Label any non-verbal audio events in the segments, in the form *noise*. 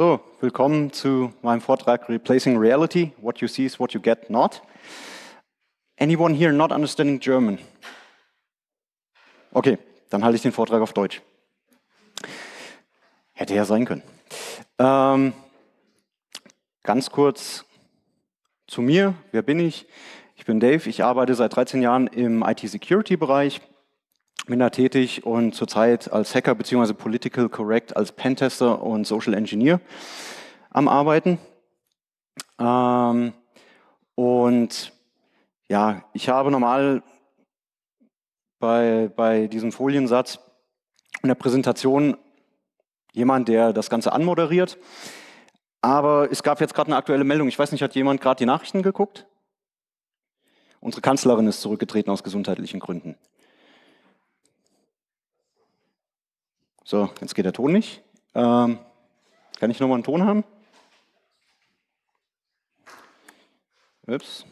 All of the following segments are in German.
So, willkommen zu meinem Vortrag Replacing Reality. What you see is what you get not. Anyone here not understanding German? Okay, dann halte ich den Vortrag auf Deutsch. Hätte ja sein können. Ähm, ganz kurz zu mir. Wer bin ich? Ich bin Dave. Ich arbeite seit 13 Jahren im IT-Security-Bereich bin tätig und zurzeit als Hacker bzw. Political Correct als Pentester und Social Engineer am Arbeiten. Ähm, und ja, ich habe normal bei, bei diesem Foliensatz in der Präsentation jemand, der das Ganze anmoderiert. Aber es gab jetzt gerade eine aktuelle Meldung. Ich weiß nicht, hat jemand gerade die Nachrichten geguckt? Unsere Kanzlerin ist zurückgetreten aus gesundheitlichen Gründen. So, jetzt geht der Ton nicht. Ähm, kann ich nochmal einen Ton haben? Ups.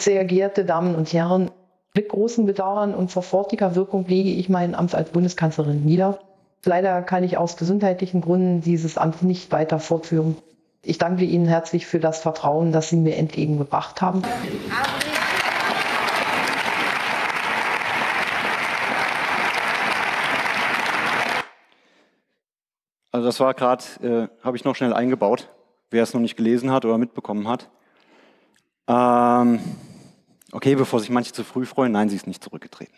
Sehr geehrte Damen und Herren, mit großem Bedauern und sofortiger Wirkung lege ich mein Amt als Bundeskanzlerin nieder. Leider kann ich aus gesundheitlichen Gründen dieses Amt nicht weiter fortführen. Ich danke Ihnen herzlich für das Vertrauen, das Sie mir entgegengebracht haben. Also das war gerade, äh, habe ich noch schnell eingebaut, wer es noch nicht gelesen hat oder mitbekommen hat. Ähm, okay, bevor sich manche zu früh freuen, nein, sie ist nicht zurückgetreten.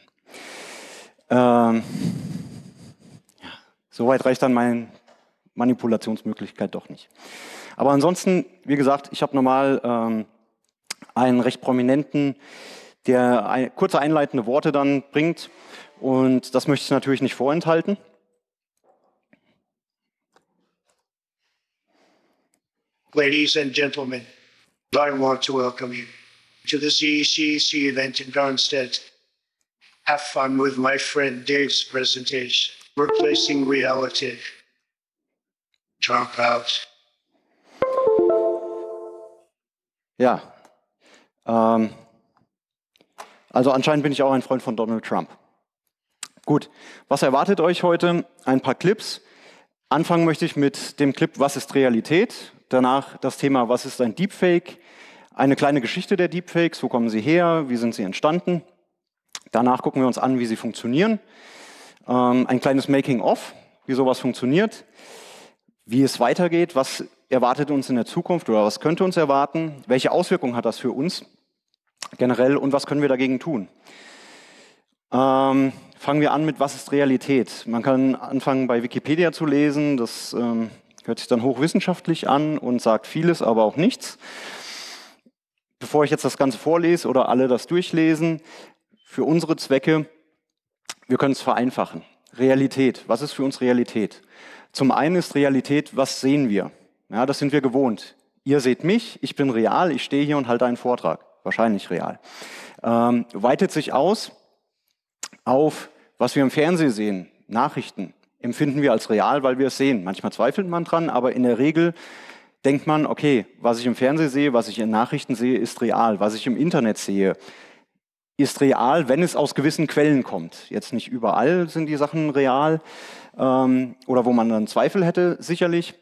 Ähm, ja, soweit reicht dann meine Manipulationsmöglichkeit doch nicht. Aber ansonsten, wie gesagt, ich habe normal ähm, einen recht prominenten, der ein, kurze einleitende Worte dann bringt. Und das möchte ich natürlich nicht vorenthalten. Ladies and gentlemen, I want to welcome you to the ZCC event in Darmstadt. Have fun with my friend Dave's presentation, Replacing Reality. Trump out. Ja, ähm, also anscheinend bin ich auch ein Freund von Donald Trump. Gut, was erwartet euch heute? Ein paar Clips. Anfangen möchte ich mit dem Clip Was ist Realität? Danach das Thema, was ist ein Deepfake? Eine kleine Geschichte der Deepfakes, wo kommen sie her, wie sind sie entstanden? Danach gucken wir uns an, wie sie funktionieren. Ähm, ein kleines Making-of, wie sowas funktioniert, wie es weitergeht, was erwartet uns in der Zukunft oder was könnte uns erwarten, welche Auswirkungen hat das für uns generell und was können wir dagegen tun. Ähm, fangen wir an mit, was ist Realität? Man kann anfangen bei Wikipedia zu lesen, das ähm, Hört sich dann hochwissenschaftlich an und sagt vieles, aber auch nichts. Bevor ich jetzt das Ganze vorlese oder alle das durchlesen, für unsere Zwecke, wir können es vereinfachen. Realität, was ist für uns Realität? Zum einen ist Realität, was sehen wir? Ja, das sind wir gewohnt. Ihr seht mich, ich bin real, ich stehe hier und halte einen Vortrag. Wahrscheinlich real. Ähm, weitet sich aus auf, was wir im Fernsehen sehen, Nachrichten, empfinden wir als real, weil wir es sehen. Manchmal zweifelt man dran, aber in der Regel denkt man, okay, was ich im Fernsehen sehe, was ich in Nachrichten sehe, ist real. Was ich im Internet sehe, ist real, wenn es aus gewissen Quellen kommt. Jetzt nicht überall sind die Sachen real ähm, oder wo man dann Zweifel hätte, sicherlich.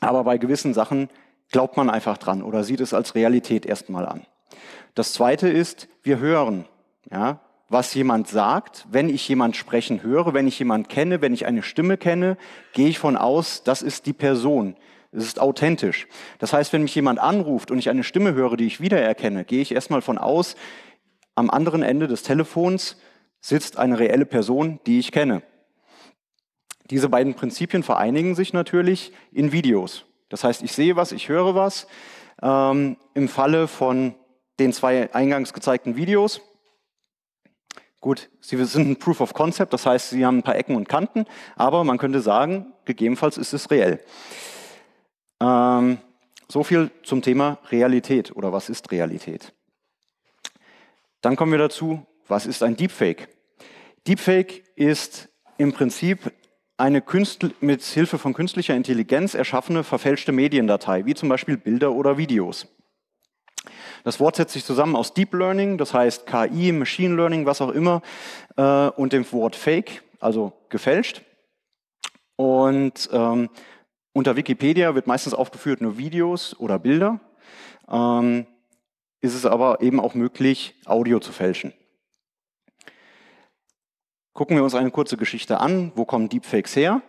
Aber bei gewissen Sachen glaubt man einfach dran oder sieht es als Realität erstmal an. Das Zweite ist, wir hören. Ja, was jemand sagt, wenn ich jemand sprechen höre, wenn ich jemand kenne, wenn ich eine Stimme kenne, gehe ich von aus, das ist die Person. Es ist authentisch. Das heißt, wenn mich jemand anruft und ich eine Stimme höre, die ich wiedererkenne, gehe ich erstmal von aus, am anderen Ende des Telefons sitzt eine reelle Person, die ich kenne. Diese beiden Prinzipien vereinigen sich natürlich in Videos. Das heißt, ich sehe was, ich höre was. Ähm, Im Falle von den zwei eingangs gezeigten Videos Gut, sie sind ein Proof of Concept, das heißt, sie haben ein paar Ecken und Kanten, aber man könnte sagen, gegebenenfalls ist es reell. Ähm, so viel zum Thema Realität oder was ist Realität. Dann kommen wir dazu, was ist ein Deepfake? Deepfake ist im Prinzip eine mit Hilfe von künstlicher Intelligenz erschaffene verfälschte Mediendatei, wie zum Beispiel Bilder oder Videos. Das Wort setzt sich zusammen aus Deep Learning, das heißt KI, Machine Learning, was auch immer, äh, und dem Wort Fake, also gefälscht. Und ähm, unter Wikipedia wird meistens aufgeführt nur Videos oder Bilder. Ähm, ist es aber eben auch möglich, Audio zu fälschen. Gucken wir uns eine kurze Geschichte an. Wo kommen Deepfakes her?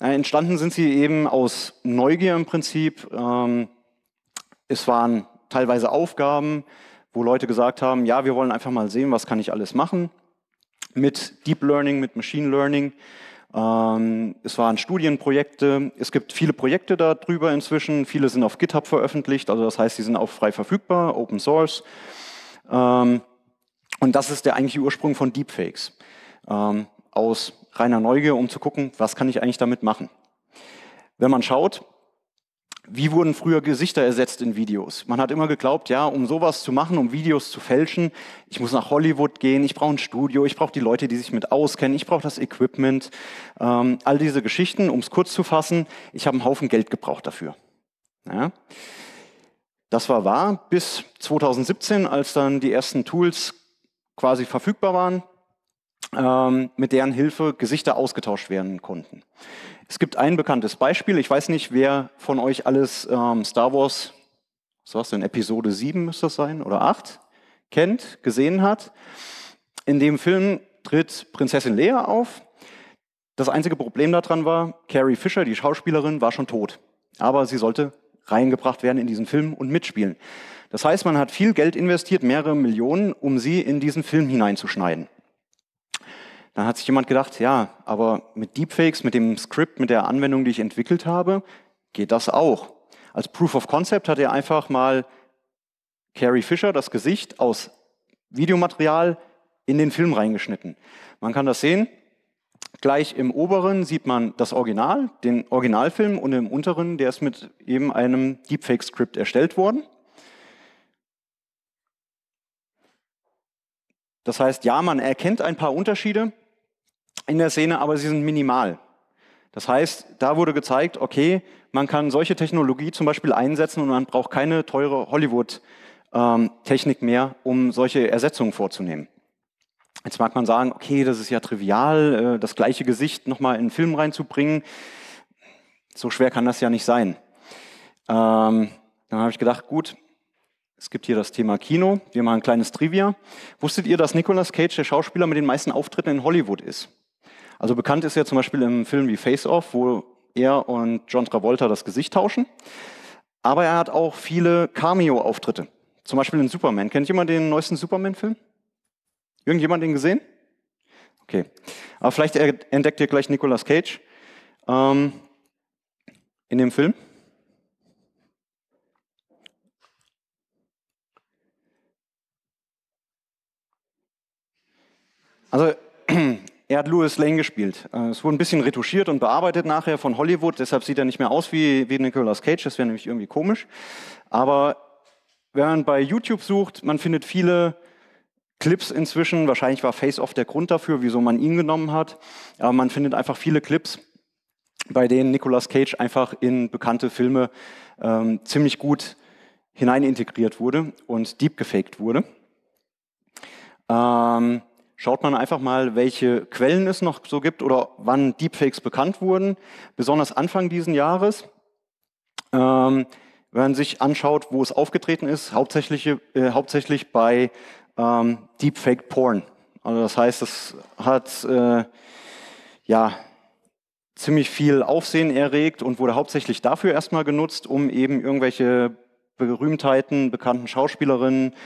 Äh, entstanden sind sie eben aus Neugier im Prinzip. Ähm, es waren teilweise Aufgaben, wo Leute gesagt haben, ja, wir wollen einfach mal sehen, was kann ich alles machen mit Deep Learning, mit Machine Learning. Ähm, es waren Studienprojekte. Es gibt viele Projekte darüber inzwischen. Viele sind auf GitHub veröffentlicht, also das heißt, sie sind auch frei verfügbar, Open Source. Ähm, und das ist der eigentliche Ursprung von Deepfakes. Ähm, aus reiner Neugier, um zu gucken, was kann ich eigentlich damit machen. Wenn man schaut, wie wurden früher Gesichter ersetzt in Videos? Man hat immer geglaubt, ja, um sowas zu machen, um Videos zu fälschen, ich muss nach Hollywood gehen, ich brauche ein Studio, ich brauche die Leute, die sich mit auskennen, ich brauche das Equipment, ähm, all diese Geschichten, um es kurz zu fassen, ich habe einen Haufen Geld gebraucht dafür. Ja. Das war wahr bis 2017, als dann die ersten Tools quasi verfügbar waren, ähm, mit deren Hilfe Gesichter ausgetauscht werden konnten. Es gibt ein bekanntes Beispiel. Ich weiß nicht, wer von euch alles ähm, Star Wars, was war's denn, Episode 7 müsste das sein, oder 8, kennt, gesehen hat. In dem Film tritt Prinzessin Leia auf. Das einzige Problem daran war, Carrie Fisher, die Schauspielerin, war schon tot. Aber sie sollte reingebracht werden in diesen Film und mitspielen. Das heißt, man hat viel Geld investiert, mehrere Millionen, um sie in diesen Film hineinzuschneiden. Dann hat sich jemand gedacht, ja, aber mit Deepfakes, mit dem Skript, mit der Anwendung, die ich entwickelt habe, geht das auch. Als Proof of Concept hat er einfach mal Carrie Fisher das Gesicht aus Videomaterial in den Film reingeschnitten. Man kann das sehen. Gleich im oberen sieht man das Original, den Originalfilm und im unteren, der ist mit eben einem Deepfake-Skript erstellt worden. Das heißt, ja, man erkennt ein paar Unterschiede, in der Szene, aber sie sind minimal. Das heißt, da wurde gezeigt, okay, man kann solche Technologie zum Beispiel einsetzen und man braucht keine teure Hollywood-Technik mehr, um solche Ersetzungen vorzunehmen. Jetzt mag man sagen, okay, das ist ja trivial, äh, das gleiche Gesicht nochmal in einen Film reinzubringen. So schwer kann das ja nicht sein. Ähm, dann habe ich gedacht, gut, es gibt hier das Thema Kino. Wir machen ein kleines Trivia. Wusstet ihr, dass Nicolas Cage der Schauspieler mit den meisten Auftritten in Hollywood ist? Also bekannt ist er zum Beispiel im Film wie Face Off, wo er und John Travolta das Gesicht tauschen. Aber er hat auch viele Cameo-Auftritte. Zum Beispiel in Superman. Kennt jemand den neuesten Superman-Film? Irgendjemand den gesehen? Okay. Aber vielleicht entdeckt ihr gleich Nicolas Cage ähm, in dem Film. Also er hat Louis Lane gespielt. Äh, es wurde ein bisschen retuschiert und bearbeitet nachher von Hollywood, deshalb sieht er nicht mehr aus wie, wie Nicolas Cage, das wäre nämlich irgendwie komisch. Aber wenn man bei YouTube sucht, man findet viele Clips inzwischen, wahrscheinlich war Face Off der Grund dafür, wieso man ihn genommen hat, aber man findet einfach viele Clips, bei denen Nicolas Cage einfach in bekannte Filme ähm, ziemlich gut hinein integriert wurde und deep gefaked wurde. Ähm, schaut man einfach mal, welche Quellen es noch so gibt oder wann Deepfakes bekannt wurden, besonders Anfang dieses Jahres. Ähm, wenn man sich anschaut, wo es aufgetreten ist, hauptsächlich, äh, hauptsächlich bei ähm, Deepfake Porn. Also das heißt, es hat äh, ja ziemlich viel Aufsehen erregt und wurde hauptsächlich dafür erstmal genutzt, um eben irgendwelche Berühmtheiten, bekannten Schauspielerinnen,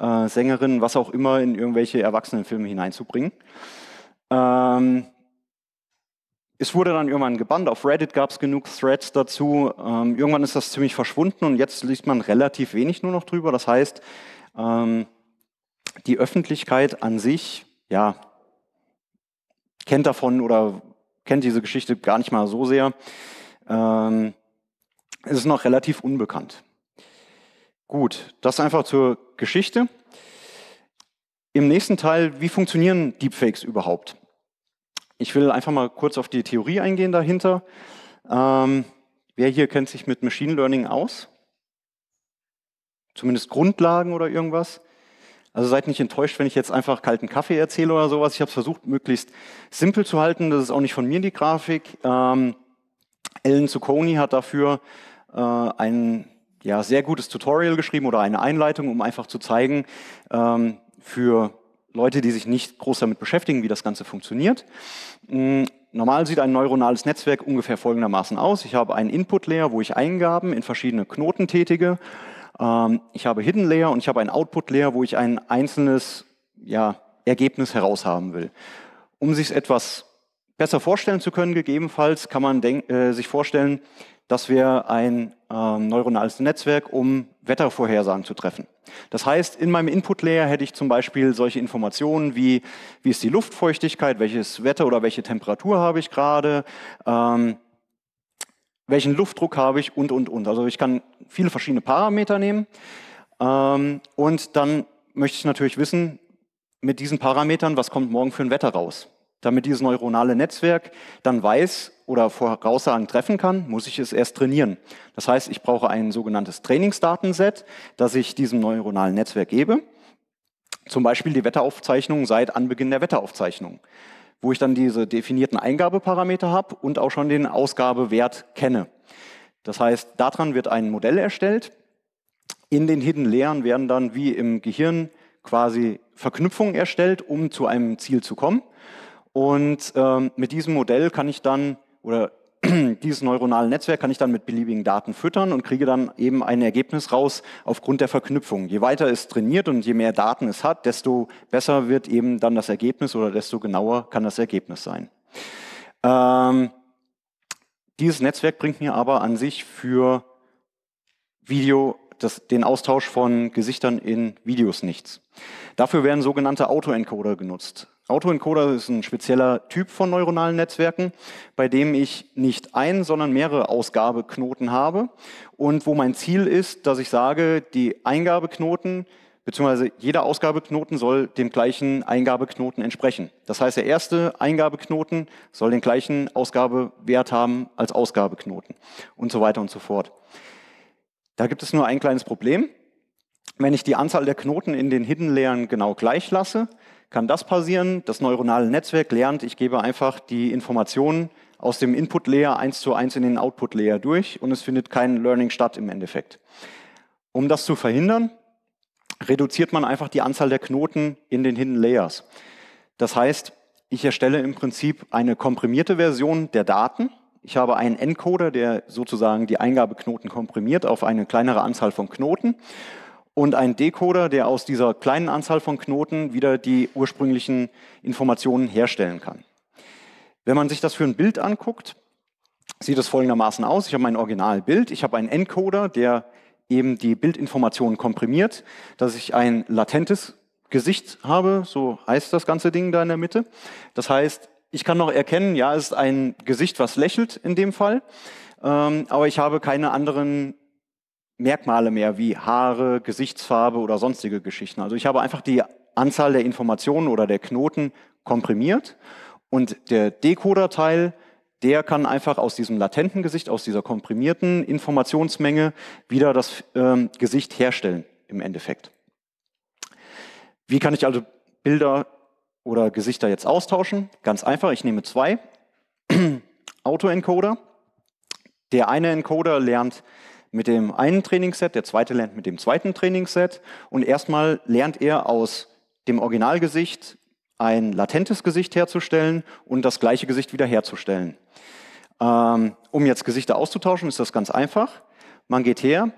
äh, Sängerinnen, was auch immer, in irgendwelche Erwachsenenfilme hineinzubringen. Ähm, es wurde dann irgendwann gebannt, auf Reddit gab es genug Threads dazu. Ähm, irgendwann ist das ziemlich verschwunden und jetzt liest man relativ wenig nur noch drüber. Das heißt, ähm, die Öffentlichkeit an sich, ja, kennt davon oder kennt diese Geschichte gar nicht mal so sehr. Ähm, es ist noch relativ unbekannt. Gut, das einfach zur Geschichte. Im nächsten Teil, wie funktionieren Deepfakes überhaupt? Ich will einfach mal kurz auf die Theorie eingehen dahinter. Ähm, wer hier kennt sich mit Machine Learning aus? Zumindest Grundlagen oder irgendwas? Also seid nicht enttäuscht, wenn ich jetzt einfach kalten Kaffee erzähle oder sowas. Ich habe es versucht, möglichst simpel zu halten. Das ist auch nicht von mir die Grafik. Ähm, Ellen Zucconi hat dafür äh, ein ja, sehr gutes Tutorial geschrieben oder eine Einleitung, um einfach zu zeigen, ähm, für Leute, die sich nicht groß damit beschäftigen, wie das Ganze funktioniert. Mm, normal sieht ein neuronales Netzwerk ungefähr folgendermaßen aus. Ich habe einen Input-Layer, wo ich Eingaben in verschiedene Knoten tätige. Ähm, ich habe Hidden Layer und ich habe einen Output Layer, wo ich ein einzelnes ja, Ergebnis heraushaben will. Um sich etwas besser vorstellen zu können, gegebenenfalls kann man äh, sich vorstellen, dass wir ein äh, neuronales Netzwerk, um Wettervorhersagen zu treffen. Das heißt, in meinem Input-Layer hätte ich zum Beispiel solche Informationen wie, wie ist die Luftfeuchtigkeit, welches Wetter oder welche Temperatur habe ich gerade, ähm, welchen Luftdruck habe ich und, und, und. Also ich kann viele verschiedene Parameter nehmen ähm, und dann möchte ich natürlich wissen, mit diesen Parametern, was kommt morgen für ein Wetter raus. Damit dieses neuronale Netzwerk dann weiß oder Voraussagen treffen kann, muss ich es erst trainieren. Das heißt, ich brauche ein sogenanntes Trainingsdatenset, das ich diesem neuronalen Netzwerk gebe. Zum Beispiel die Wetteraufzeichnung seit Anbeginn der Wetteraufzeichnung wo ich dann diese definierten Eingabeparameter habe und auch schon den Ausgabewert kenne. Das heißt, daran wird ein Modell erstellt. In den Hidden Layern werden dann wie im Gehirn quasi Verknüpfungen erstellt, um zu einem Ziel zu kommen. Und ähm, mit diesem Modell kann ich dann, oder *clears throat* dieses neuronale Netzwerk kann ich dann mit beliebigen Daten füttern und kriege dann eben ein Ergebnis raus aufgrund der Verknüpfung. Je weiter es trainiert und je mehr Daten es hat, desto besser wird eben dann das Ergebnis oder desto genauer kann das Ergebnis sein. Ähm, dieses Netzwerk bringt mir aber an sich für Video das, den Austausch von Gesichtern in Videos nichts. Dafür werden sogenannte Autoencoder genutzt. Autoencoder ist ein spezieller Typ von neuronalen Netzwerken, bei dem ich nicht ein, sondern mehrere Ausgabeknoten habe und wo mein Ziel ist, dass ich sage, die Eingabeknoten beziehungsweise jeder Ausgabeknoten soll dem gleichen Eingabeknoten entsprechen. Das heißt, der erste Eingabeknoten soll den gleichen Ausgabewert haben als Ausgabeknoten und so weiter und so fort. Da gibt es nur ein kleines Problem. Wenn ich die Anzahl der Knoten in den Hidden Layern genau gleich lasse, kann das passieren. Das neuronale Netzwerk lernt, ich gebe einfach die Informationen aus dem Input-Layer eins zu eins in den Output-Layer durch und es findet kein Learning statt im Endeffekt. Um das zu verhindern, reduziert man einfach die Anzahl der Knoten in den Hidden Layers. Das heißt, ich erstelle im Prinzip eine komprimierte Version der Daten. Ich habe einen Encoder, der sozusagen die Eingabeknoten komprimiert auf eine kleinere Anzahl von Knoten und ein Decoder, der aus dieser kleinen Anzahl von Knoten wieder die ursprünglichen Informationen herstellen kann. Wenn man sich das für ein Bild anguckt, sieht es folgendermaßen aus. Ich habe mein Originalbild, ich habe einen Encoder, der eben die Bildinformationen komprimiert, dass ich ein latentes Gesicht habe, so heißt das ganze Ding da in der Mitte. Das heißt, ich kann noch erkennen, ja, es ist ein Gesicht, was lächelt in dem Fall, ähm, aber ich habe keine anderen Merkmale mehr wie Haare, Gesichtsfarbe oder sonstige Geschichten. Also ich habe einfach die Anzahl der Informationen oder der Knoten komprimiert und der Decoder-Teil, der kann einfach aus diesem latenten Gesicht, aus dieser komprimierten Informationsmenge wieder das ähm, Gesicht herstellen im Endeffekt. Wie kann ich also Bilder oder Gesichter jetzt austauschen? Ganz einfach, ich nehme zwei *clears throat* Autoencoder. Der eine Encoder lernt mit dem einen Trainingsset, der zweite lernt mit dem zweiten Trainingsset und erstmal lernt er aus dem Originalgesicht ein latentes Gesicht herzustellen und das gleiche Gesicht wieder herzustellen. Ähm, um jetzt Gesichter auszutauschen, ist das ganz einfach. Man geht her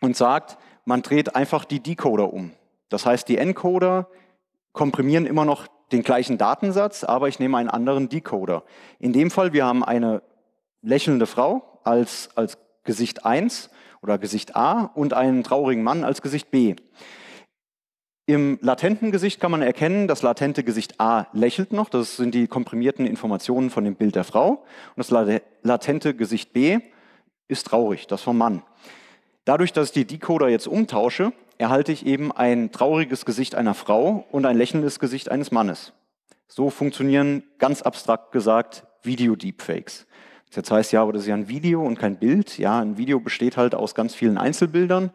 und sagt, man dreht einfach die Decoder um. Das heißt, die Encoder komprimieren immer noch den gleichen Datensatz, aber ich nehme einen anderen Decoder. In dem Fall, wir haben eine lächelnde Frau als, als Gesicht 1 oder Gesicht A und einen traurigen Mann als Gesicht B. Im latenten Gesicht kann man erkennen, das latente Gesicht A lächelt noch, das sind die komprimierten Informationen von dem Bild der Frau. Und das latente Gesicht B ist traurig, das vom Mann. Dadurch, dass ich die Decoder jetzt umtausche, erhalte ich eben ein trauriges Gesicht einer Frau und ein lächelndes Gesicht eines Mannes. So funktionieren ganz abstrakt gesagt Video-Deepfakes. Jetzt heißt ja, aber das ist ja ein Video und kein Bild. Ja, ein Video besteht halt aus ganz vielen Einzelbildern.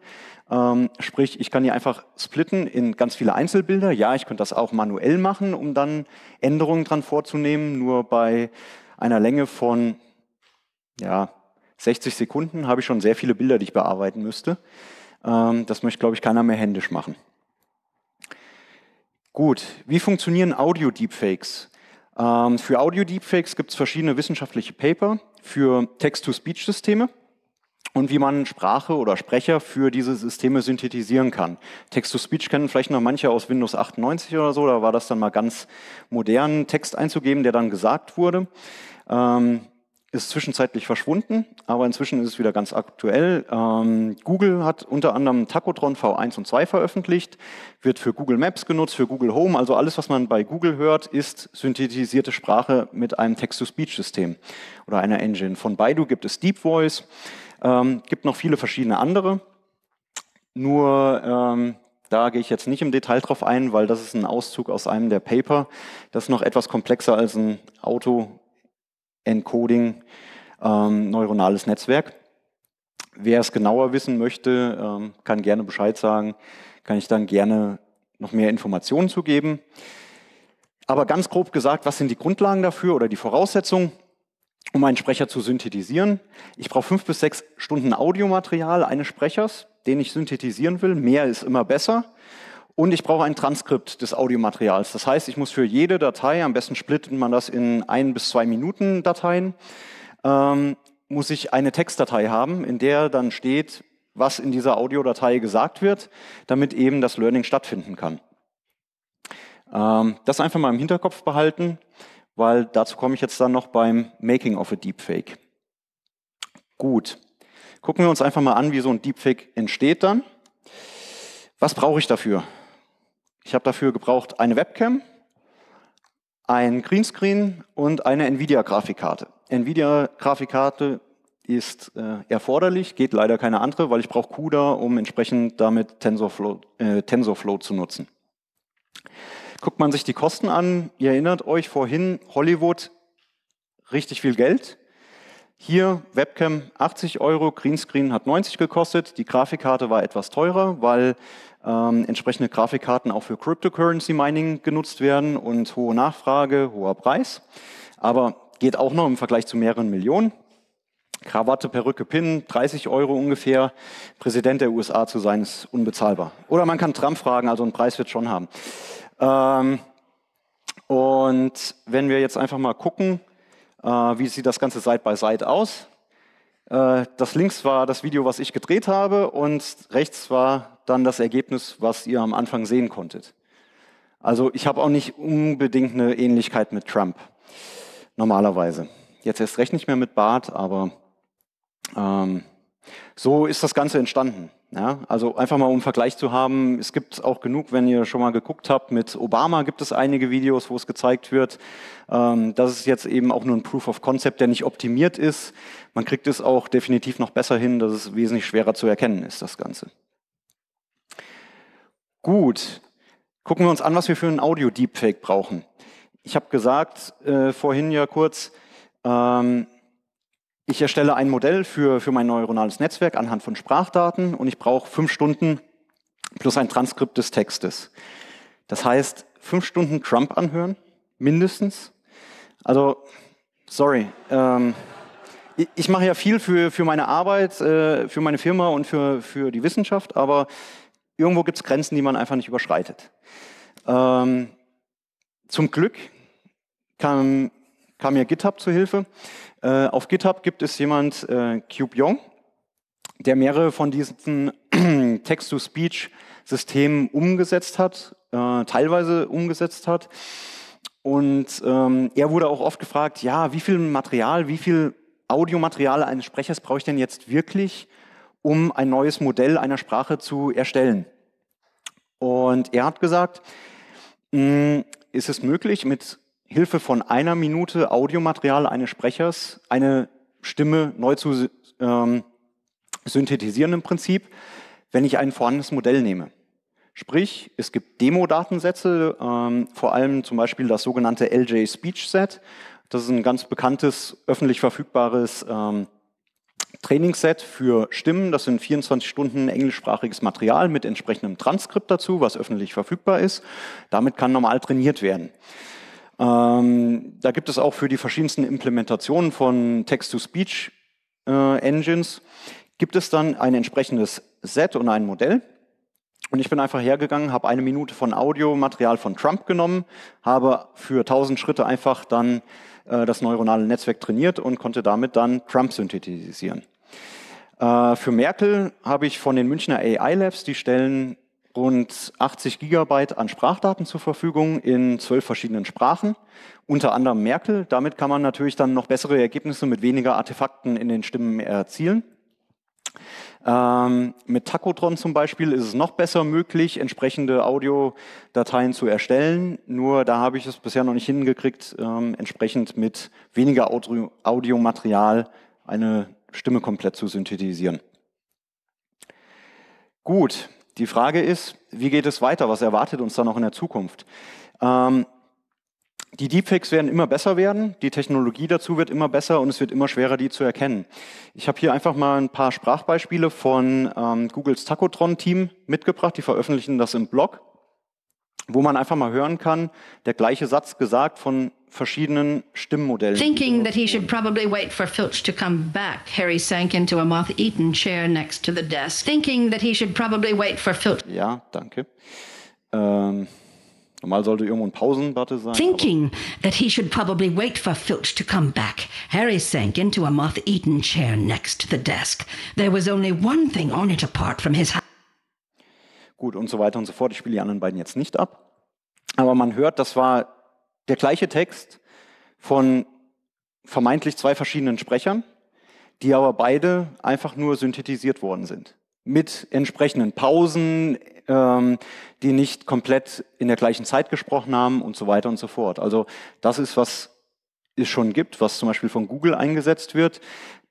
Ähm, sprich, ich kann hier einfach splitten in ganz viele Einzelbilder. Ja, ich könnte das auch manuell machen, um dann Änderungen dran vorzunehmen. Nur bei einer Länge von ja, 60 Sekunden habe ich schon sehr viele Bilder, die ich bearbeiten müsste. Ähm, das möchte, glaube ich, keiner mehr händisch machen. Gut, wie funktionieren Audio-Deepfakes? Ähm, für Audio-Deepfakes gibt es verschiedene wissenschaftliche Paper für Text-to-Speech-Systeme und wie man Sprache oder Sprecher für diese Systeme synthetisieren kann. Text-to-Speech kennen vielleicht noch manche aus Windows 98 oder so, da war das dann mal ganz modern, Text einzugeben, der dann gesagt wurde. Ähm, ist zwischenzeitlich verschwunden, aber inzwischen ist es wieder ganz aktuell. Ähm, Google hat unter anderem Tacotron V1 und 2 veröffentlicht, wird für Google Maps genutzt, für Google Home. Also alles, was man bei Google hört, ist synthetisierte Sprache mit einem Text-to-Speech-System oder einer Engine. Von Baidu gibt es Deep Voice, ähm, gibt noch viele verschiedene andere. Nur ähm, da gehe ich jetzt nicht im Detail drauf ein, weil das ist ein Auszug aus einem der Paper. Das ist noch etwas komplexer als ein Auto Encoding, ähm, neuronales Netzwerk. Wer es genauer wissen möchte, ähm, kann gerne Bescheid sagen, kann ich dann gerne noch mehr Informationen zu geben. Aber ganz grob gesagt, was sind die Grundlagen dafür oder die Voraussetzungen, um einen Sprecher zu synthetisieren? Ich brauche fünf bis sechs Stunden Audiomaterial eines Sprechers, den ich synthetisieren will. Mehr ist immer besser. Und ich brauche ein Transkript des Audiomaterials. Das heißt, ich muss für jede Datei, am besten splittet man das in ein bis zwei Minuten Dateien, ähm, muss ich eine Textdatei haben, in der dann steht, was in dieser Audiodatei gesagt wird, damit eben das Learning stattfinden kann. Ähm, das einfach mal im Hinterkopf behalten, weil dazu komme ich jetzt dann noch beim Making of a Deepfake. Gut, gucken wir uns einfach mal an, wie so ein Deepfake entsteht dann. Was brauche ich dafür? Ich habe dafür gebraucht eine Webcam, ein Greenscreen und eine Nvidia-Grafikkarte. Nvidia-Grafikkarte ist äh, erforderlich, geht leider keine andere, weil ich brauche CUDA, um entsprechend damit TensorFlow, äh, TensorFlow zu nutzen. Guckt man sich die Kosten an, ihr erinnert euch vorhin, Hollywood, richtig viel Geld. Hier Webcam 80 Euro, Greenscreen hat 90 gekostet. Die Grafikkarte war etwas teurer, weil ähm, entsprechende Grafikkarten auch für Cryptocurrency Mining genutzt werden und hohe Nachfrage, hoher Preis. Aber geht auch noch im Vergleich zu mehreren Millionen. Krawatte, Perücke, Pin, 30 Euro ungefähr. Präsident der USA zu sein, ist unbezahlbar. Oder man kann Trump fragen, also einen Preis wird schon haben. Ähm, und wenn wir jetzt einfach mal gucken, äh, wie sieht das Ganze Side by Side aus? Äh, das links war das Video, was ich gedreht habe und rechts war dann das Ergebnis, was ihr am Anfang sehen konntet. Also ich habe auch nicht unbedingt eine Ähnlichkeit mit Trump, normalerweise. Jetzt erst recht nicht mehr mit Bart, aber ähm, so ist das Ganze entstanden. Ja, also einfach mal um einen Vergleich zu haben, es gibt auch genug, wenn ihr schon mal geguckt habt, mit Obama gibt es einige Videos, wo es gezeigt wird. Ähm, das ist jetzt eben auch nur ein Proof of Concept, der nicht optimiert ist. Man kriegt es auch definitiv noch besser hin, dass es wesentlich schwerer zu erkennen ist, das Ganze. Gut, gucken wir uns an, was wir für einen Audio-Deepfake brauchen. Ich habe gesagt äh, vorhin ja kurz, ähm, ich erstelle ein Modell für, für mein neuronales Netzwerk anhand von Sprachdaten und ich brauche fünf Stunden plus ein Transkript des Textes. Das heißt, fünf Stunden Trump anhören, mindestens. Also, sorry. Ähm, ich, ich mache ja viel für, für meine Arbeit, äh, für meine Firma und für, für die Wissenschaft, aber irgendwo gibt es Grenzen, die man einfach nicht überschreitet. Ähm, zum Glück kam, kam mir GitHub zu Hilfe. Äh, auf GitHub gibt es jemand, äh, Cube Young, der mehrere von diesen *clears throat* Text-to-Speech-Systemen umgesetzt hat, äh, teilweise umgesetzt hat. Und ähm, er wurde auch oft gefragt, ja, wie viel Material, wie viel Audiomaterial eines Sprechers brauche ich denn jetzt wirklich, um ein neues Modell einer Sprache zu erstellen? Und er hat gesagt, hm, ist es möglich, mit Hilfe von einer Minute Audiomaterial eines Sprechers eine Stimme neu zu ähm, synthetisieren im Prinzip, wenn ich ein vorhandenes Modell nehme. Sprich, es gibt Demo-Datensätze, ähm, vor allem zum Beispiel das sogenannte LJ Speech Set. Das ist ein ganz bekanntes, öffentlich verfügbares ähm, Trainingsset für Stimmen. Das sind 24 Stunden englischsprachiges Material mit entsprechendem Transkript dazu, was öffentlich verfügbar ist. Damit kann normal trainiert werden. Ähm, da gibt es auch für die verschiedensten Implementationen von Text-to-Speech äh, gibt es dann ein entsprechendes Set und ein Modell. Und ich bin einfach hergegangen, habe eine Minute von Audiomaterial von Trump genommen, habe für 1000 Schritte einfach dann äh, das neuronale Netzwerk trainiert und konnte damit dann Trump synthetisieren. Äh, für Merkel habe ich von den Münchner AI Labs, die stellen rund 80 Gigabyte an Sprachdaten zur Verfügung in zwölf verschiedenen Sprachen, unter anderem Merkel. Damit kann man natürlich dann noch bessere Ergebnisse mit weniger Artefakten in den Stimmen erzielen. Ähm, mit Tacotron zum Beispiel ist es noch besser möglich, entsprechende Audiodateien zu erstellen. Nur da habe ich es bisher noch nicht hingekriegt, ähm, entsprechend mit weniger Audio Audiomaterial eine Stimme komplett zu synthetisieren. Gut, die Frage ist, wie geht es weiter? Was erwartet uns da noch in der Zukunft? Ähm, die Deepfakes werden immer besser werden, die Technologie dazu wird immer besser und es wird immer schwerer, die zu erkennen. Ich habe hier einfach mal ein paar Sprachbeispiele von ähm, Googles Tacotron-Team mitgebracht, die veröffentlichen das im Blog, wo man einfach mal hören kann, der gleiche Satz gesagt von verschiedenen Stimmmodellen. Thinking that he should probably wait for Filch to come back, Harry sank into a moth-eaten chair next to the desk. Thinking that he should probably wait for Filch. Ja, danke. Ähm Normal sollte irgendwo ein Pausenbutton sein. Thinking that he should probably wait for Filch to come back, Harry sank into a moth-eaten chair next to the desk. There was only one thing on it apart from his... Gut, und so weiter und so fort. Ich spiele die anderen beiden jetzt nicht ab. Aber man hört, das war der gleiche Text von vermeintlich zwei verschiedenen Sprechern, die aber beide einfach nur synthetisiert worden sind. Mit entsprechenden Pausen, ähm, die nicht komplett in der gleichen Zeit gesprochen haben und so weiter und so fort. Also das ist, was es schon gibt, was zum Beispiel von Google eingesetzt wird.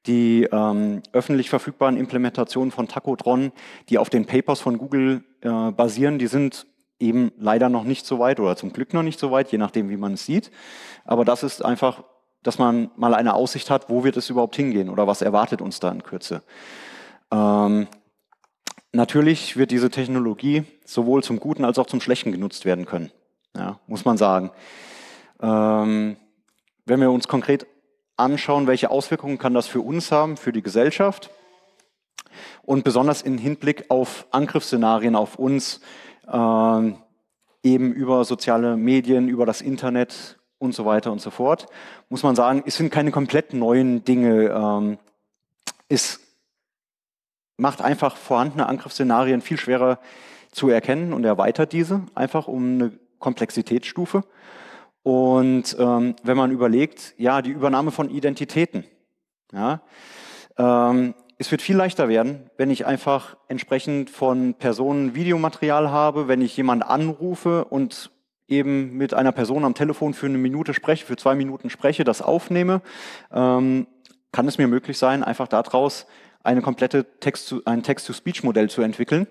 Die ähm, öffentlich verfügbaren Implementationen von Tacotron, die auf den Papers von Google äh, basieren, die sind eben leider noch nicht so weit oder zum Glück noch nicht so weit, je nachdem, wie man es sieht. Aber das ist einfach, dass man mal eine Aussicht hat, wo wird es überhaupt hingehen oder was erwartet uns da in Kürze. Ähm, Natürlich wird diese Technologie sowohl zum Guten als auch zum Schlechten genutzt werden können, ja, muss man sagen. Ähm, wenn wir uns konkret anschauen, welche Auswirkungen kann das für uns haben, für die Gesellschaft und besonders im Hinblick auf Angriffsszenarien auf uns, äh, eben über soziale Medien, über das Internet und so weiter und so fort, muss man sagen, es sind keine komplett neuen Dinge. Ähm, ist macht einfach vorhandene Angriffsszenarien viel schwerer zu erkennen und erweitert diese einfach um eine Komplexitätsstufe. Und ähm, wenn man überlegt, ja, die Übernahme von Identitäten, ja, ähm, es wird viel leichter werden, wenn ich einfach entsprechend von Personen Videomaterial habe, wenn ich jemanden anrufe und eben mit einer Person am Telefon für eine Minute spreche, für zwei Minuten spreche, das aufnehme, ähm, kann es mir möglich sein, einfach daraus eine komplette Text ein Text-to-Speech-Modell zu entwickeln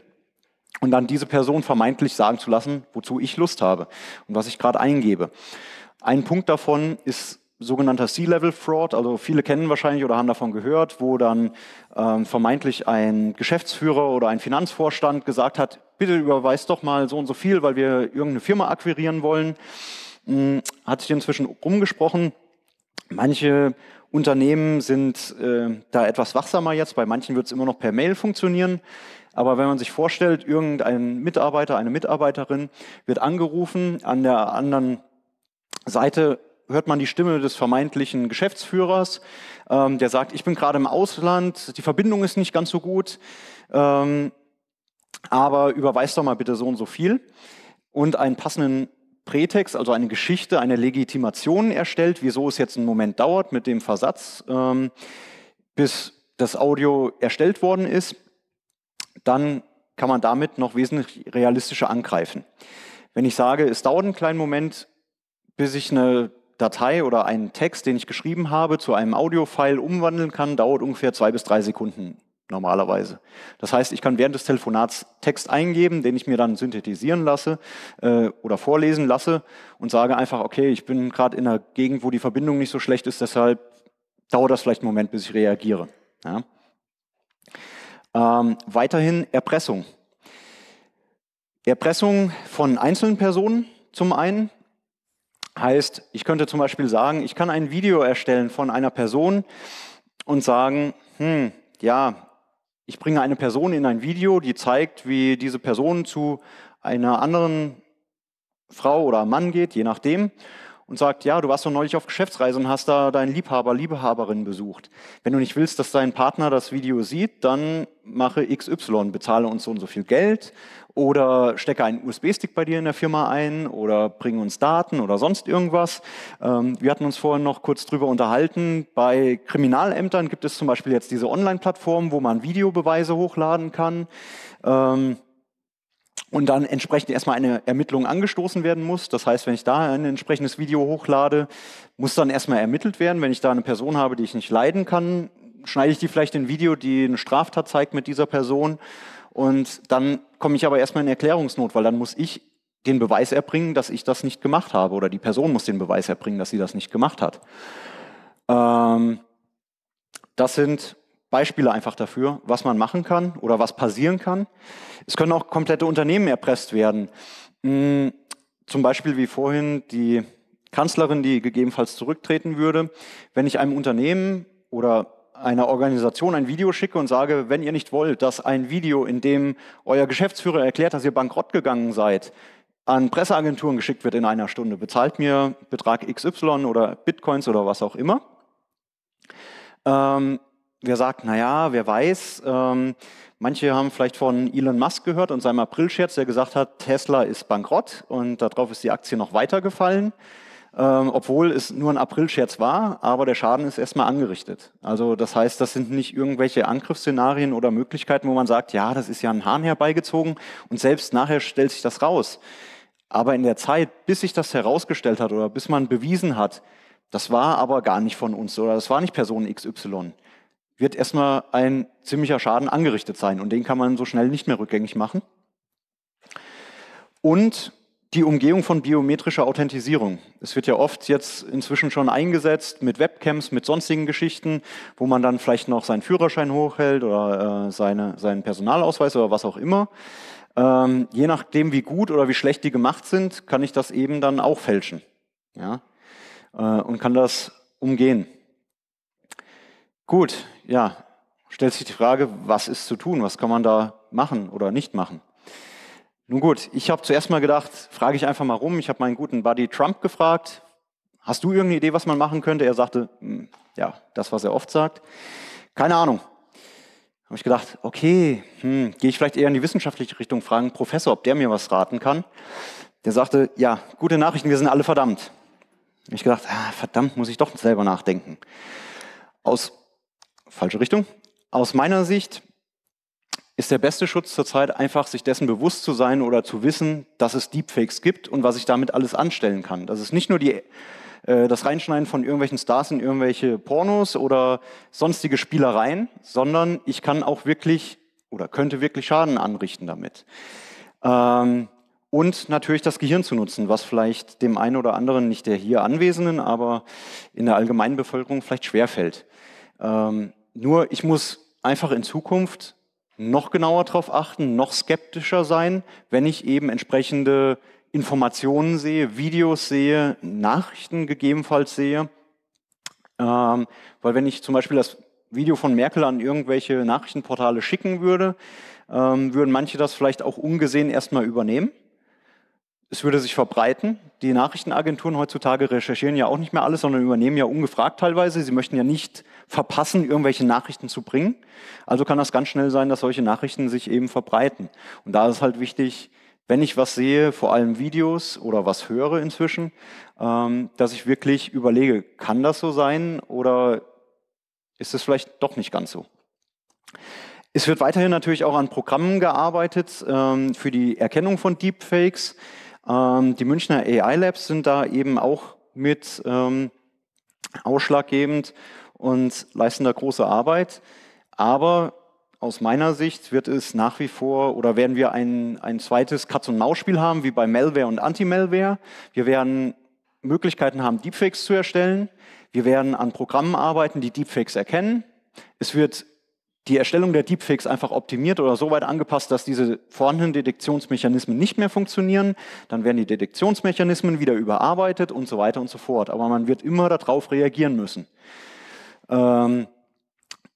und dann diese Person vermeintlich sagen zu lassen, wozu ich Lust habe und was ich gerade eingebe. Ein Punkt davon ist sogenannter C-Level-Fraud, also viele kennen wahrscheinlich oder haben davon gehört, wo dann ähm, vermeintlich ein Geschäftsführer oder ein Finanzvorstand gesagt hat, bitte überweist doch mal so und so viel, weil wir irgendeine Firma akquirieren wollen. Hm, hat sich inzwischen rumgesprochen. Manche Unternehmen sind äh, da etwas wachsamer jetzt. Bei manchen wird es immer noch per Mail funktionieren. Aber wenn man sich vorstellt, irgendein Mitarbeiter, eine Mitarbeiterin wird angerufen, an der anderen Seite hört man die Stimme des vermeintlichen Geschäftsführers, ähm, der sagt, ich bin gerade im Ausland, die Verbindung ist nicht ganz so gut, ähm, aber überweist doch mal bitte so und so viel und einen passenden Prätext, also eine Geschichte, eine Legitimation erstellt, wieso es jetzt einen Moment dauert mit dem Versatz, ähm, bis das Audio erstellt worden ist, dann kann man damit noch wesentlich realistischer angreifen. Wenn ich sage, es dauert einen kleinen Moment, bis ich eine Datei oder einen Text, den ich geschrieben habe, zu einem Audiofile umwandeln kann, dauert ungefähr zwei bis drei Sekunden normalerweise. Das heißt, ich kann während des Telefonats Text eingeben, den ich mir dann synthetisieren lasse äh, oder vorlesen lasse und sage einfach, okay, ich bin gerade in einer Gegend, wo die Verbindung nicht so schlecht ist, deshalb dauert das vielleicht einen Moment, bis ich reagiere. Ja. Ähm, weiterhin Erpressung. Erpressung von einzelnen Personen zum einen heißt, ich könnte zum Beispiel sagen, ich kann ein Video erstellen von einer Person, und sagen, hm, ja, ich bringe eine Person in ein Video, die zeigt, wie diese Person zu einer anderen Frau oder Mann geht, je nachdem, und sagt, ja, du warst doch neulich auf Geschäftsreise und hast da deinen Liebhaber, Liebehaberin besucht. Wenn du nicht willst, dass dein Partner das Video sieht, dann mache XY, bezahle uns so und so viel Geld oder stecke einen USB-Stick bei dir in der Firma ein oder bringe uns Daten oder sonst irgendwas. Ähm, wir hatten uns vorhin noch kurz drüber unterhalten. Bei Kriminalämtern gibt es zum Beispiel jetzt diese Online-Plattform, wo man Videobeweise hochladen kann. Ähm, und dann entsprechend erstmal eine Ermittlung angestoßen werden muss. Das heißt, wenn ich da ein entsprechendes Video hochlade, muss dann erstmal ermittelt werden. Wenn ich da eine Person habe, die ich nicht leiden kann, schneide ich die vielleicht in ein Video, die eine Straftat zeigt mit dieser Person. Und dann komme ich aber erstmal in Erklärungsnot, weil dann muss ich den Beweis erbringen, dass ich das nicht gemacht habe. Oder die Person muss den Beweis erbringen, dass sie das nicht gemacht hat. Ähm, das sind Beispiele einfach dafür, was man machen kann oder was passieren kann. Es können auch komplette Unternehmen erpresst werden. Hm, zum Beispiel wie vorhin die Kanzlerin, die gegebenenfalls zurücktreten würde. Wenn ich einem Unternehmen oder einer Organisation ein Video schicke und sage, wenn ihr nicht wollt, dass ein Video, in dem euer Geschäftsführer erklärt, dass ihr bankrott gegangen seid, an Presseagenturen geschickt wird in einer Stunde, bezahlt mir Betrag XY oder Bitcoins oder was auch immer. Ähm, wer sagt, naja, wer weiß, ähm, manche haben vielleicht von Elon Musk gehört und seinem April-Scherz, der gesagt hat, Tesla ist bankrott und darauf ist die Aktie noch weiter gefallen, ähm, obwohl es nur ein April-Scherz war, aber der Schaden ist erstmal angerichtet. Also das heißt, das sind nicht irgendwelche Angriffsszenarien oder Möglichkeiten, wo man sagt, ja, das ist ja ein Hahn herbeigezogen und selbst nachher stellt sich das raus. Aber in der Zeit, bis sich das herausgestellt hat oder bis man bewiesen hat, das war aber gar nicht von uns oder das war nicht Person XY, wird erstmal ein ziemlicher Schaden angerichtet sein und den kann man so schnell nicht mehr rückgängig machen. Und die Umgehung von biometrischer Authentisierung. Es wird ja oft jetzt inzwischen schon eingesetzt mit Webcams, mit sonstigen Geschichten, wo man dann vielleicht noch seinen Führerschein hochhält oder äh, seine, seinen Personalausweis oder was auch immer. Ähm, je nachdem, wie gut oder wie schlecht die gemacht sind, kann ich das eben dann auch fälschen. Ja? Äh, und kann das umgehen. Gut, ja, stellt sich die Frage, was ist zu tun? Was kann man da machen oder nicht machen? Nun gut, ich habe zuerst mal gedacht, frage ich einfach mal rum. Ich habe meinen guten Buddy Trump gefragt, hast du irgendeine Idee, was man machen könnte? Er sagte, hm, ja, das, was er oft sagt. Keine Ahnung. Habe ich gedacht, okay, hm, gehe ich vielleicht eher in die wissenschaftliche Richtung, fragen Professor, ob der mir was raten kann. Der sagte, ja, gute Nachrichten, wir sind alle verdammt. Habe ich gedacht, ah, verdammt, muss ich doch selber nachdenken. Aus falsche Richtung. Aus meiner Sicht ist der beste Schutz zurzeit einfach, sich dessen bewusst zu sein oder zu wissen, dass es Deepfakes gibt und was ich damit alles anstellen kann. Das ist nicht nur die, äh, das Reinschneiden von irgendwelchen Stars in irgendwelche Pornos oder sonstige Spielereien, sondern ich kann auch wirklich oder könnte wirklich Schaden anrichten damit. Ähm, und natürlich das Gehirn zu nutzen, was vielleicht dem einen oder anderen, nicht der hier Anwesenden, aber in der allgemeinen Bevölkerung vielleicht schwerfällt. Ähm, nur ich muss einfach in Zukunft noch genauer darauf achten, noch skeptischer sein, wenn ich eben entsprechende Informationen sehe, Videos sehe, Nachrichten gegebenenfalls sehe. Ähm, weil wenn ich zum Beispiel das Video von Merkel an irgendwelche Nachrichtenportale schicken würde, ähm, würden manche das vielleicht auch ungesehen erstmal übernehmen es würde sich verbreiten. Die Nachrichtenagenturen heutzutage recherchieren ja auch nicht mehr alles, sondern übernehmen ja ungefragt teilweise. Sie möchten ja nicht verpassen, irgendwelche Nachrichten zu bringen. Also kann das ganz schnell sein, dass solche Nachrichten sich eben verbreiten. Und da ist halt wichtig, wenn ich was sehe, vor allem Videos oder was höre inzwischen, ähm, dass ich wirklich überlege, kann das so sein oder ist es vielleicht doch nicht ganz so? Es wird weiterhin natürlich auch an Programmen gearbeitet ähm, für die Erkennung von Deepfakes. Ähm, die Münchner AI Labs sind da eben auch mit ähm, ausschlaggebend und leisten da große Arbeit. Aber aus meiner Sicht wird es nach wie vor oder werden wir ein, ein zweites Katz-und-Maus-Spiel haben, wie bei Malware und Anti-Malware. Wir werden Möglichkeiten haben, Deepfakes zu erstellen. Wir werden an Programmen arbeiten, die Deepfakes erkennen. Es wird die Erstellung der Deepfakes einfach optimiert oder so weit angepasst, dass diese vorhandenen Detektionsmechanismen nicht mehr funktionieren. Dann werden die Detektionsmechanismen wieder überarbeitet und so weiter und so fort. Aber man wird immer darauf reagieren müssen. Ähm,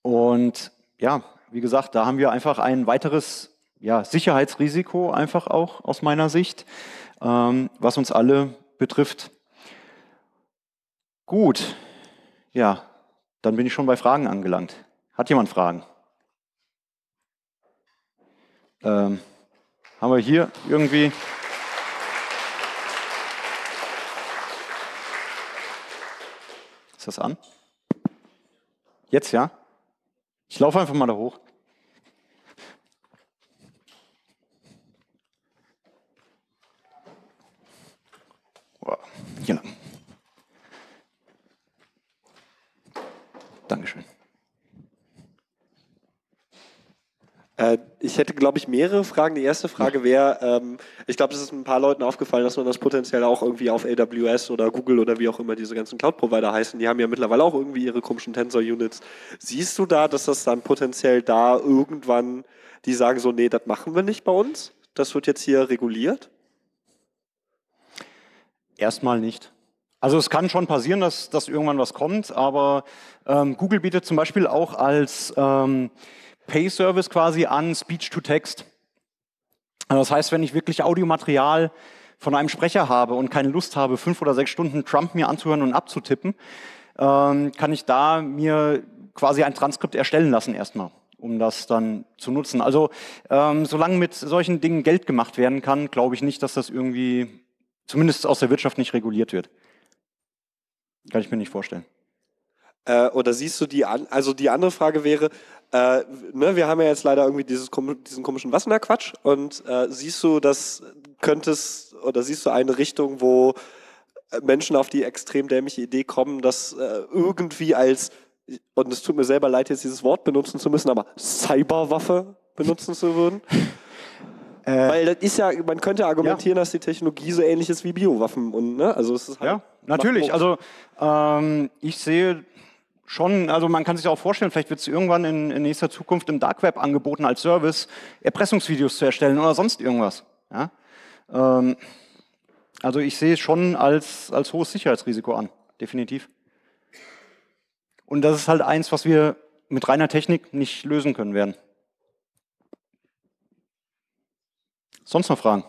Und ja, wie gesagt, da haben wir einfach ein weiteres ja, Sicherheitsrisiko einfach auch aus meiner Sicht, ähm, was uns alle betrifft. Gut, ja, dann bin ich schon bei Fragen angelangt. Hat jemand Fragen? Ähm, haben wir hier irgendwie... Ist das an? Jetzt ja? Ich laufe einfach mal da hoch. Genau. Dankeschön. Äh, ich hätte, glaube ich, mehrere Fragen. Die erste Frage wäre, ähm, ich glaube, es ist ein paar Leuten aufgefallen, dass man das potenziell auch irgendwie auf AWS oder Google oder wie auch immer diese ganzen Cloud-Provider heißen, die haben ja mittlerweile auch irgendwie ihre komischen Tensor-Units. Siehst du da, dass das dann potenziell da irgendwann, die sagen so, nee, das machen wir nicht bei uns? Das wird jetzt hier reguliert? Erstmal nicht. Also es kann schon passieren, dass, dass irgendwann was kommt, aber ähm, Google bietet zum Beispiel auch als ähm, Pay-Service quasi an Speech-to-Text. Also das heißt, wenn ich wirklich Audiomaterial von einem Sprecher habe und keine Lust habe, fünf oder sechs Stunden Trump mir anzuhören und abzutippen, ähm, kann ich da mir quasi ein Transkript erstellen lassen erstmal, um das dann zu nutzen. Also ähm, solange mit solchen Dingen Geld gemacht werden kann, glaube ich nicht, dass das irgendwie, zumindest aus der Wirtschaft, nicht reguliert wird. Kann ich mir nicht vorstellen. Äh, oder siehst du die an, also die andere Frage wäre, äh, ne, wir haben ja jetzt leider irgendwie dieses, diesen komischen Wassener-Quatsch und äh, siehst du, das könntest, oder siehst du eine Richtung, wo Menschen auf die extrem dämliche Idee kommen, das äh, irgendwie als, und es tut mir selber leid, jetzt dieses Wort benutzen zu müssen, aber Cyberwaffe benutzen zu würden? *laughs* Äh, Weil das ist ja, man könnte argumentieren, ja. dass die Technologie so ähnlich ist wie Biowaffen und ne, also es ist halt. Ja, natürlich. Also ähm, ich sehe schon, also man kann sich auch vorstellen, vielleicht wird es irgendwann in, in, nächster Zukunft im Dark Web angeboten als Service, Erpressungsvideos zu erstellen oder sonst irgendwas. Ja? Ähm, also ich sehe es schon als, als hohes Sicherheitsrisiko an, definitiv. Und das ist halt eins, was wir mit reiner Technik nicht lösen können werden. Sonst noch Fragen?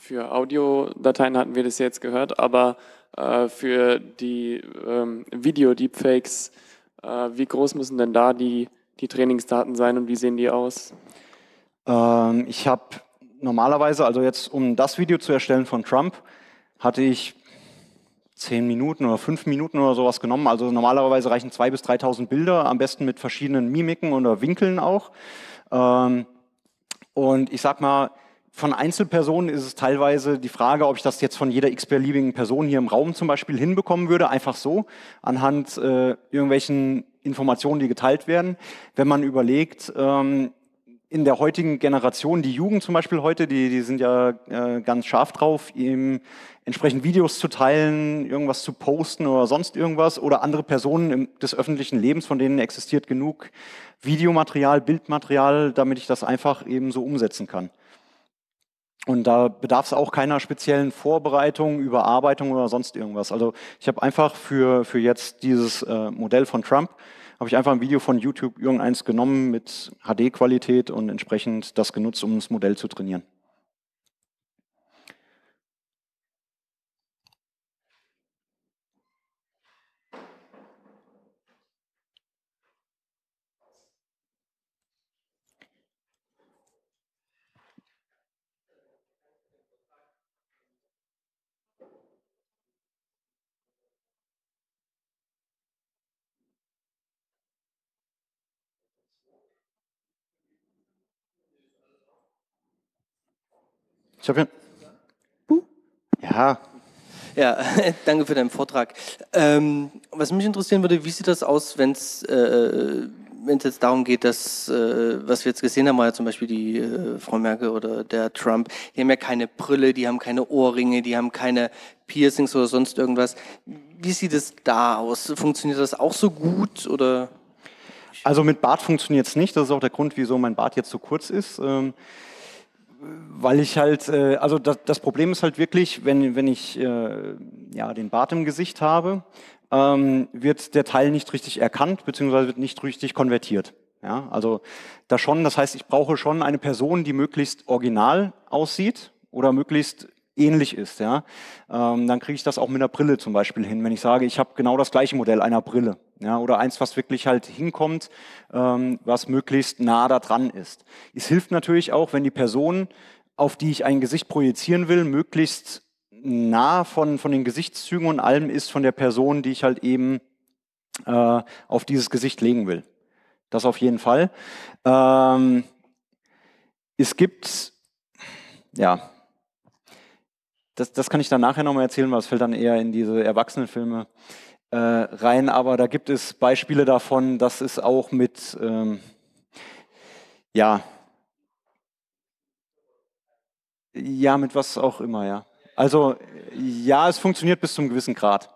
Für Audiodateien hatten wir das jetzt gehört, aber äh, für die ähm, Video-Deepfakes, äh, wie groß müssen denn da die, die Trainingsdaten sein und wie sehen die aus? Ähm, ich habe normalerweise, also jetzt um das Video zu erstellen von Trump, hatte ich zehn Minuten oder fünf Minuten oder sowas genommen. Also normalerweise reichen zwei bis 3.000 Bilder, am besten mit verschiedenen Mimiken oder Winkeln auch. Ähm, und ich sag mal, von Einzelpersonen ist es teilweise die Frage, ob ich das jetzt von jeder x-beliebigen Person hier im Raum zum Beispiel hinbekommen würde, einfach so, anhand äh, irgendwelchen Informationen, die geteilt werden. Wenn man überlegt, ähm, in der heutigen Generation, die Jugend zum Beispiel heute, die, die sind ja äh, ganz scharf drauf, ihm entsprechend Videos zu teilen, irgendwas zu posten oder sonst irgendwas oder andere Personen im, des öffentlichen Lebens, von denen existiert genug Videomaterial, Bildmaterial, damit ich das einfach eben so umsetzen kann. Und da bedarf es auch keiner speziellen Vorbereitung, Überarbeitung oder sonst irgendwas. Also ich habe einfach für, für jetzt dieses äh, Modell von Trump, habe ich einfach ein Video von YouTube irgendeins genommen mit HD-Qualität und entsprechend das genutzt, um das Modell zu trainieren. Ich habe ja. Ja, *laughs* danke für deinen Vortrag. Ähm, was mich interessieren würde, wie sieht das aus, wenn es äh, jetzt darum geht, dass, äh, was wir jetzt gesehen haben, war ja zum Beispiel die äh, Frau Merkel oder der Trump, die haben ja keine Brille, die haben keine Ohrringe, die haben keine Piercings oder sonst irgendwas. Wie sieht es da aus? Funktioniert das auch so gut oder? Also mit Bart funktioniert es nicht. Das ist auch der Grund, wieso mein Bart jetzt so kurz ist. Ähm, weil ich halt, äh, also das, das, Problem ist halt wirklich, wenn, wenn ich äh, ja, den Bart im Gesicht habe, ähm, wird der Teil nicht richtig erkannt, beziehungsweise wird nicht richtig konvertiert. Ja, also da schon, das heißt, ich brauche schon eine Person, die möglichst original aussieht oder möglichst ähnlich ist. Ja, ähm, dann kriege ich das auch mit einer Brille zum Beispiel hin, wenn ich sage, ich habe genau das gleiche Modell einer Brille. Ja, oder eins, was wirklich halt hinkommt, ähm, was möglichst nah da dran ist. Es hilft natürlich auch, wenn die Person, auf die ich ein Gesicht projizieren will, möglichst nah von, von den Gesichtszügen und allem ist von der Person, die ich halt eben äh, auf dieses Gesicht legen will. Das auf jeden Fall. Ähm, es gibt, ja, das, das kann ich dann nachher nochmal erzählen, weil es fällt dann eher in diese Erwachsenenfilme äh, rein. Aber da gibt es Beispiele davon, dass es auch mit, ähm, ja, ja, mit was auch immer, ja. Also ja, es funktioniert bis zum gewissen Grad.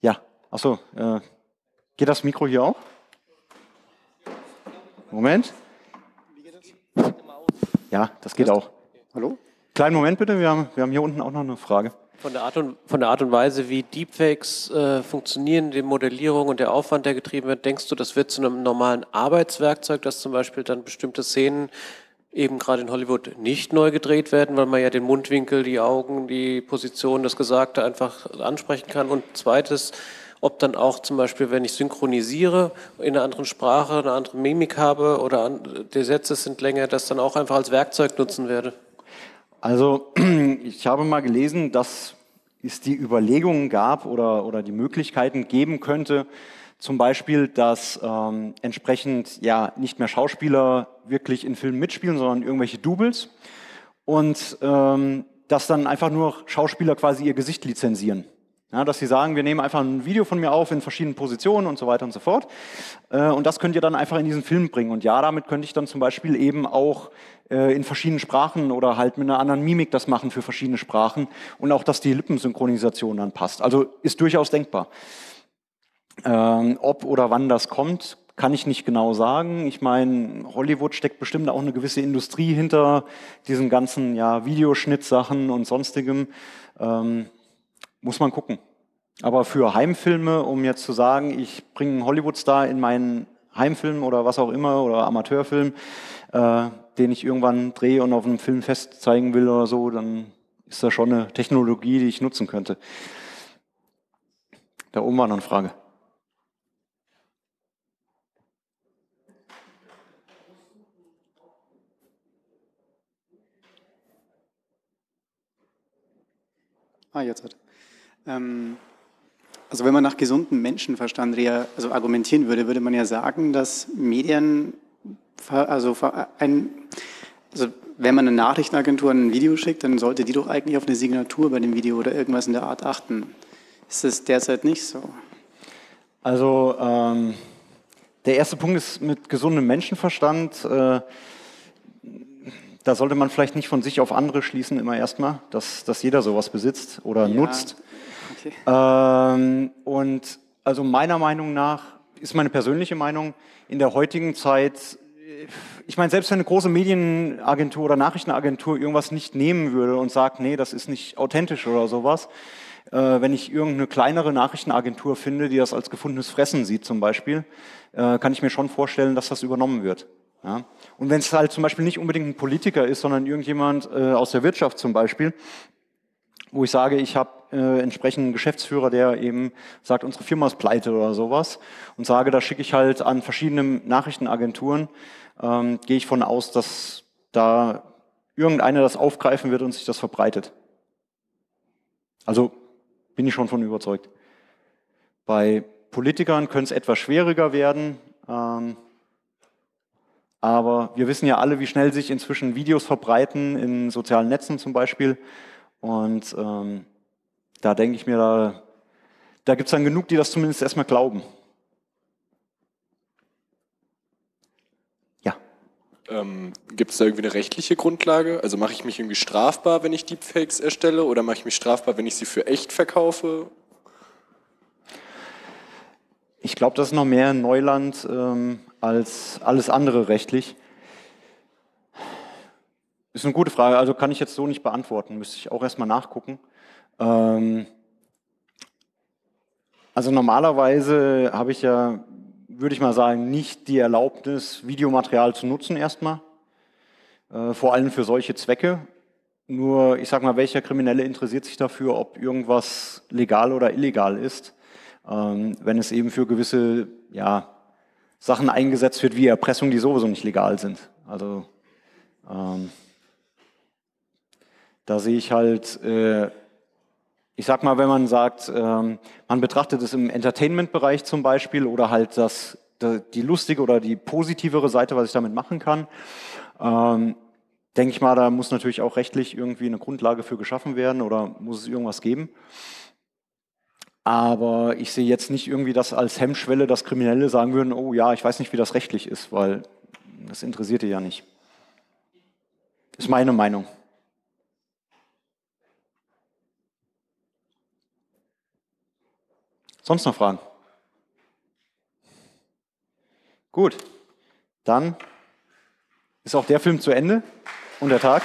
Ja, achso, äh, Geht das Mikro hier auch? Moment. Ja, das geht auch. Hallo? Kleinen Moment bitte, wir haben, wir haben hier unten auch noch eine Frage. Von der Art und, von der Art und Weise, wie Deepfakes äh, funktionieren, die Modellierung und der Aufwand, der getrieben wird, denkst du, das wird zu einem normalen Arbeitswerkzeug, dass zum Beispiel dann bestimmte Szenen eben gerade in Hollywood nicht neu gedreht werden, weil man ja den Mundwinkel, die Augen, die Position, das Gesagte einfach ansprechen kann? Und zweites, ob dann auch zum Beispiel, wenn ich synchronisiere, in einer anderen Sprache, eine andere Mimik habe oder die Sätze sind länger, das dann auch einfach als Werkzeug nutzen werde? Also *clears throat* ich habe mal gelesen, dass es die Überlegungen gab oder, oder die Möglichkeiten geben könnte, zum Beispiel, dass ähm, entsprechend ja nicht mehr Schauspieler wirklich in Filmen mitspielen, sondern irgendwelche Doubles und ähm, dass dann einfach nur Schauspieler quasi ihr Gesicht lizenzieren. Ja, dass sie sagen, wir nehmen einfach ein Video von mir auf in verschiedenen Positionen und so weiter und so fort. Äh, und das könnt ihr dann einfach in diesen Film bringen. Und ja, damit könnte ich dann zum Beispiel eben auch äh, in verschiedenen Sprachen oder halt mit einer anderen Mimik das machen für verschiedene Sprachen. Und auch, dass die Lippensynchronisation dann passt. Also ist durchaus denkbar. Ähm, ob oder wann das kommt, kann ich nicht genau sagen. Ich meine, Hollywood steckt bestimmt auch eine gewisse Industrie hinter diesen ganzen ja, Videoschnittsachen und sonstigem. Ähm, muss man gucken. Aber für Heimfilme, um jetzt zu sagen, ich bringe einen Hollywood-Star in meinen Heimfilm oder was auch immer oder Amateurfilm, äh, den ich irgendwann drehe und auf einem Film fest zeigen will oder so, dann ist das schon eine Technologie, die ich nutzen könnte. Da oben war noch eine Frage. Ah, jetzt hat. Ähm, also wenn man nach gesundem Menschenverstand also argumentieren würde, würde man ja sagen, dass Medien, also, ein, also wenn man eine Nachrichtenagentur ein Video schickt, dann sollte die doch eigentlich auf eine Signatur bei dem Video oder irgendwas in der Art achten. Ist das derzeit nicht so? Also ähm, der erste Punkt ist mit gesundem Menschenverstand. Äh, da sollte man vielleicht nicht von sich auf andere schließen, immer erstmal, dass, dass jeder sowas besitzt oder ja. nutzt. Okay. Ähm, und also meiner Meinung nach ist meine persönliche Meinung in der heutigen Zeit, ich meine, selbst wenn eine große Medienagentur oder Nachrichtenagentur irgendwas nicht nehmen würde und sagt, nee, das ist nicht authentisch oder sowas, äh, wenn ich irgendeine kleinere Nachrichtenagentur finde, die das als gefundenes Fressen sieht zum Beispiel, äh, kann ich mir schon vorstellen, dass das übernommen wird. Ja? Und wenn es halt zum Beispiel nicht unbedingt ein Politiker ist, sondern irgendjemand äh, aus der Wirtschaft zum Beispiel, wo ich sage, ich habe äh, entsprechend einen Geschäftsführer, der eben sagt, unsere Firma ist pleite oder sowas und sage, da schicke ich halt an verschiedene Nachrichtenagenturen, ähm, gehe ich von aus, dass da irgendeiner das aufgreifen wird und sich das verbreitet. Also bin ich schon von überzeugt. Bei Politikern könnte es etwas schwieriger werden, ähm, aber wir wissen ja alle, wie schnell sich inzwischen Videos verbreiten, in sozialen Netzen zum Beispiel. Und ähm, da denke ich mir, da, da gibt es dann genug, die das zumindest erstmal glauben. Ja. Ähm, gibt es da irgendwie eine rechtliche Grundlage? Also mache ich mich irgendwie strafbar, wenn ich Deepfakes erstelle oder mache ich mich strafbar, wenn ich sie für echt verkaufe? Ich glaube, das ist noch mehr Neuland ähm, als alles andere rechtlich. Ist eine gute Frage, also kann ich jetzt so nicht beantworten, müsste ich auch erstmal nachgucken. Ähm, also normalerweise habe ich ja, würde ich mal sagen, nicht die Erlaubnis, Videomaterial zu nutzen erstmal, äh, vor allem für solche Zwecke. Nur, ich sag mal, welcher Kriminelle interessiert sich dafür, ob irgendwas legal oder illegal ist, ähm, wenn es eben für gewisse ja, Sachen eingesetzt wird, wie Erpressung, die sowieso nicht legal sind. Also ähm, da sehe ich halt, äh, ich sag mal, wenn man sagt, ähm, man betrachtet es im Entertainment-Bereich zum Beispiel oder halt das, die lustige oder die positivere Seite, was ich damit machen kann, ähm, denke ich mal, da muss natürlich auch rechtlich irgendwie eine Grundlage für geschaffen werden oder muss es irgendwas geben. Aber ich sehe jetzt nicht irgendwie das als Hemmschwelle, dass Kriminelle sagen würden, oh ja, ich weiß nicht, wie das rechtlich ist, weil das interessiert ihr ja nicht. Ist meine Meinung. Sonst noch Fragen? Gut, dann ist auch der Film zu Ende und der Tag.